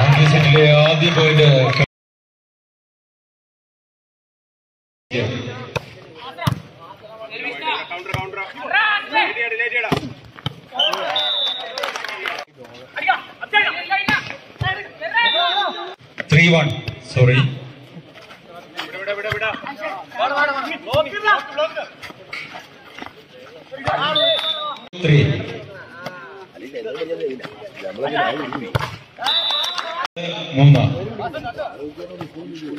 ആദ്യ സെറ്റിലെ three one sorry three മൂന്ന് ശരി.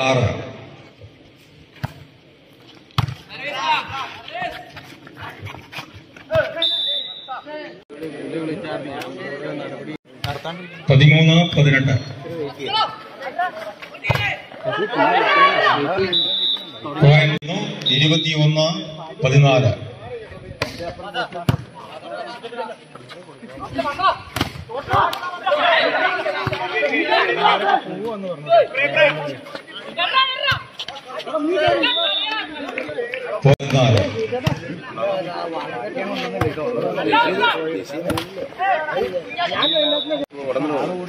ആറ് പതിമൂന്ന് പതിനെട്ട് പോയിന്റ് ഇരുപത്തിയൊന്ന് പതിനാല്. പതിനാല്. ഇരുപത്തിമൂന്ന് ഇരുപത്തി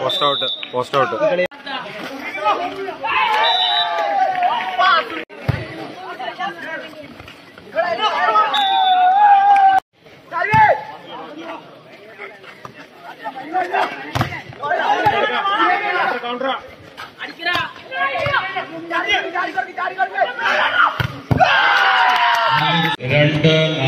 പോസ്റ്റ് ഔട്ട് പോസ്റ്റ് ഔട്ട് രണ്ട് നാല് എട്ട്